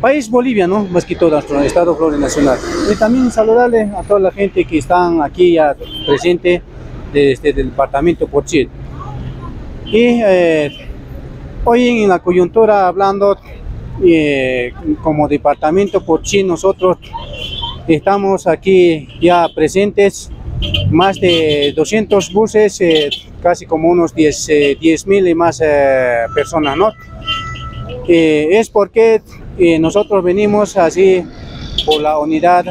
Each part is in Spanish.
país Bolivia, ¿no? Más que todo nuestro estado Flores Nacional. Y también saludarle a toda la gente que están aquí ya presente desde el departamento Pochit. Y eh, hoy en la coyuntura hablando eh, como departamento Pochit, nosotros estamos aquí ya presentes más de 200 buses, eh, casi como unos 10 mil y más personas, ¿no? es porque nosotros venimos así por la unidad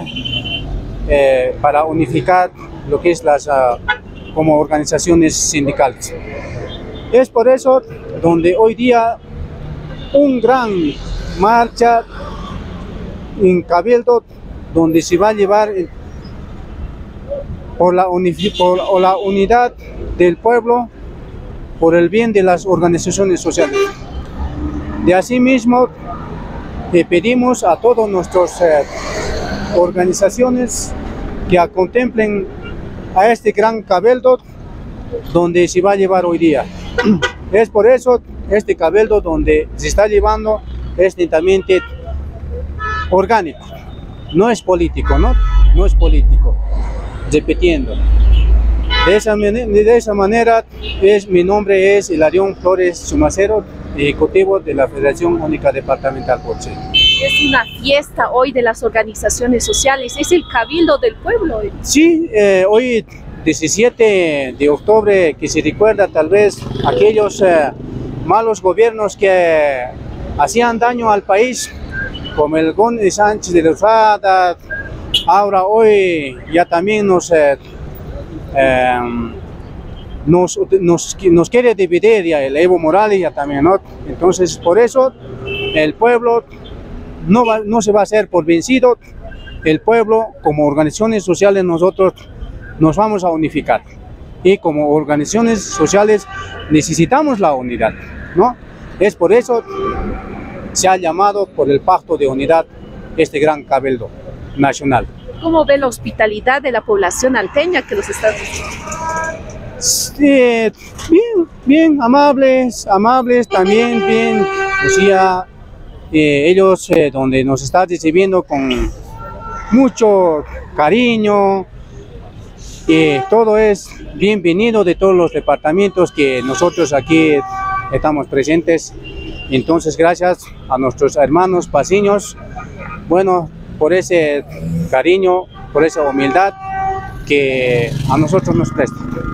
eh, para unificar lo que es las uh, como organizaciones sindicales. Es por eso donde hoy día un gran marcha en Cabildo donde se va a llevar por la, por la unidad del pueblo por el bien de las organizaciones sociales. De asimismo, le pedimos a todas nuestras eh, organizaciones que contemplen a este gran cabeldo donde se va a llevar hoy día. Es por eso este cabeldo donde se está llevando es netamente orgánico, no es político, ¿no? No es político, repitiendo. De esa, de esa manera, es, mi nombre es Hilarión Flores Sumacero, ejecutivo de la Federación Única Departamental Poche. Es una fiesta hoy de las organizaciones sociales, es el cabildo del pueblo. Sí, eh, hoy 17 de octubre, que se recuerda tal vez aquellos eh, malos gobiernos que hacían daño al país, como el Gómez Sánchez de Rosada, ahora hoy ya también nos... Eh, nos, nos, nos, quiere dividir ya el Evo Morales ya también, ¿no? Entonces, por eso el pueblo no, va, no se va a hacer por vencido, el pueblo como organizaciones sociales nosotros nos vamos a unificar y como organizaciones sociales necesitamos la unidad, ¿no? Es por eso se ha llamado por el pacto de unidad este gran cabildo nacional. ¿Cómo ve la hospitalidad de la población alteña que los está bien, bien, amables, amables, también bien, decía, eh, ellos eh, donde nos están recibiendo con mucho cariño, todo es bienvenido de todos los departamentos que nosotros aquí estamos presentes. Entonces, gracias a nuestros hermanos pasiños, bueno, por ese cariño, por esa humildad que a nosotros nos prestan.